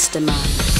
mastermind.